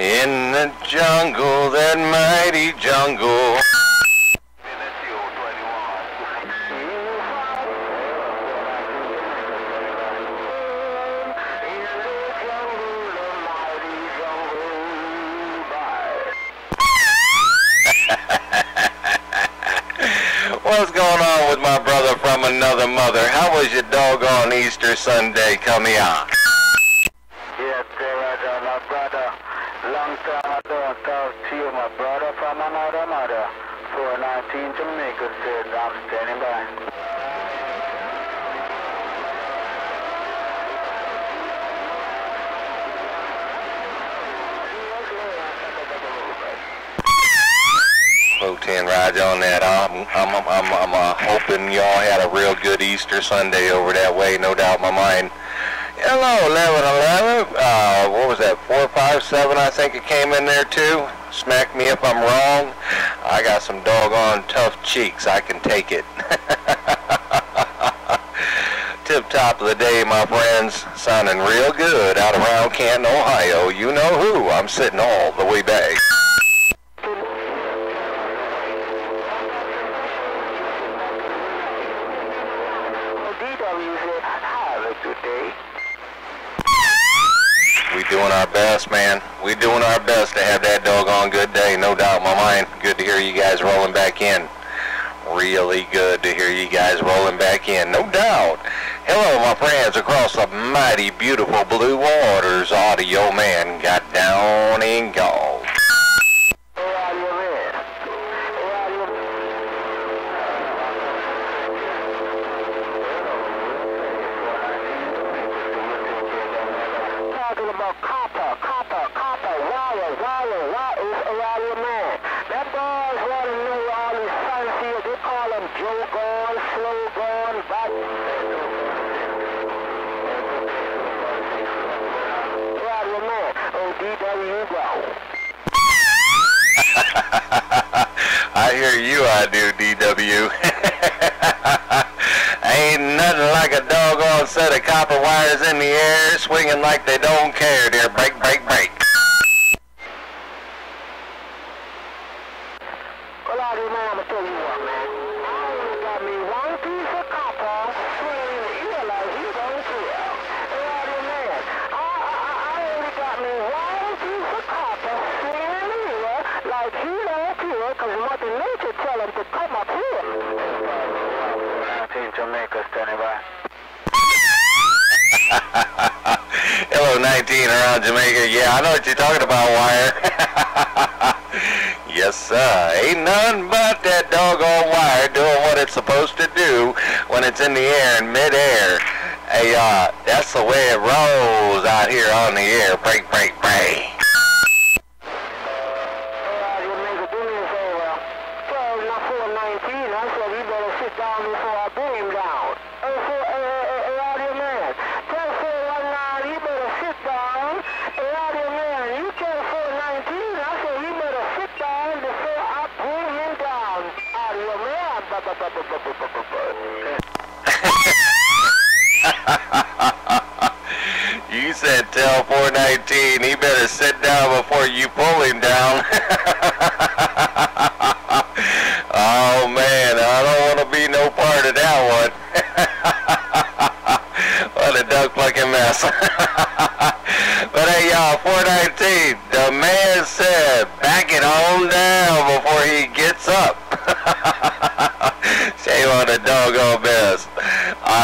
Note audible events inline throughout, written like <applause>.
In the jungle, that mighty jungle. <laughs> What's going on with my brother from another mother? How was your doggone Easter Sunday coming on? Yes, sir, Roger, my brother. Time I don't talk to you, my brother from another mother. 419 Jamaica says I'm standing by. Ten ride on that. I'm, I'm, I'm, I'm uh, hoping y'all had a real good Easter Sunday over that way, no doubt in my mind. Hello, 1111. Uh, what was that? 457, I think it came in there too. Smack me if I'm wrong. I got some doggone tough cheeks. I can take it. <laughs> Tip top of the day, my friends. Sounding real good out around Canton, Ohio. You know who. I'm sitting all the way back. DW have a good day. Doing our best, man. We doing our best to have that doggone good day, no doubt in my mind. Good to hear you guys rolling back in. Really good to hear you guys rolling back in, no doubt. Hello, my friends across the mighty beautiful blue waters. Audio man got down and gone. Copper, copper, copper, wire, wire, wire, is a wire man. That boys want to all these fancy, they call them Joe Gone, Slow Gone, but... Radio man, oh, DW go. <laughs> I hear you, I do, DW. Ain't nothing like a doggone set of copper wires in the air swinging like they don't care, dear. Break, break, break. Well, Radio man, I'ma tell you what, man. 15 around Jamaica. Yeah, I know what you're talking about, wire. <laughs> yes, sir. Ain't none but that doggone wire doing what it's supposed to do when it's in the air in midair. Hey, uh, that's the way it rolls out here on the air. Break, break, break. <laughs> You said tell 419 he better sit down before you pull him down. <laughs> oh man, I don't want to be no part of that one. <laughs> what a duck plucking mess.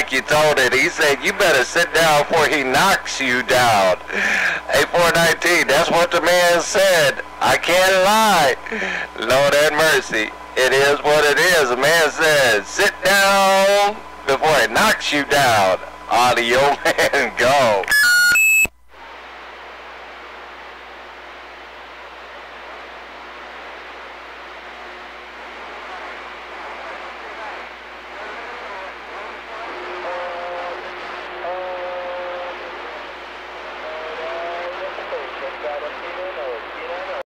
like you told it. He said you better sit down before he knocks you down. A419, that's what the man said. I can't lie. Lord have mercy. It is what it is. The man said, sit down before it knocks you down. Audio <laughs> man, go.